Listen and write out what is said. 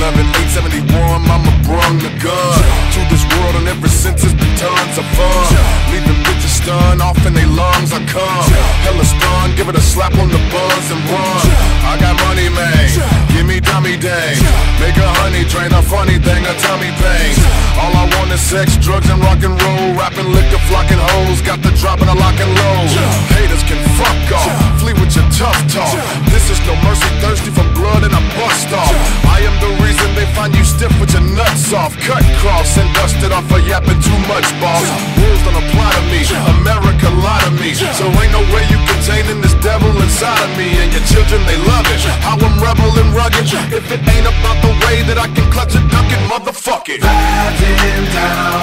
11, 871, mama brung the gun to this world, and ever since it's been tons of fun. Leaving bitches stunned, off in they lungs, I come. Hella stun, give it a slap on the buzz and run. I got money, man. Give me dummy dang. Make a honey train, a funny thing, a tummy pain. All I want is sex, drugs, and rock and roll. Rapping, liquor, flocking hoes. Got the drop and a lock and load. Haters can fuck off. Flee with your tough talk. This is no mercy, thirsty for blood and a bust off. Off. Cut cross and dusted off for yapping too much, boss. Rules don't apply to me. America lie to me. So ain't no way you containing this devil inside of me. And your children, they love it. How I'm rebel and rugged. If it ain't about the way that I can clutch a duck it, motherfuck it. Riding down,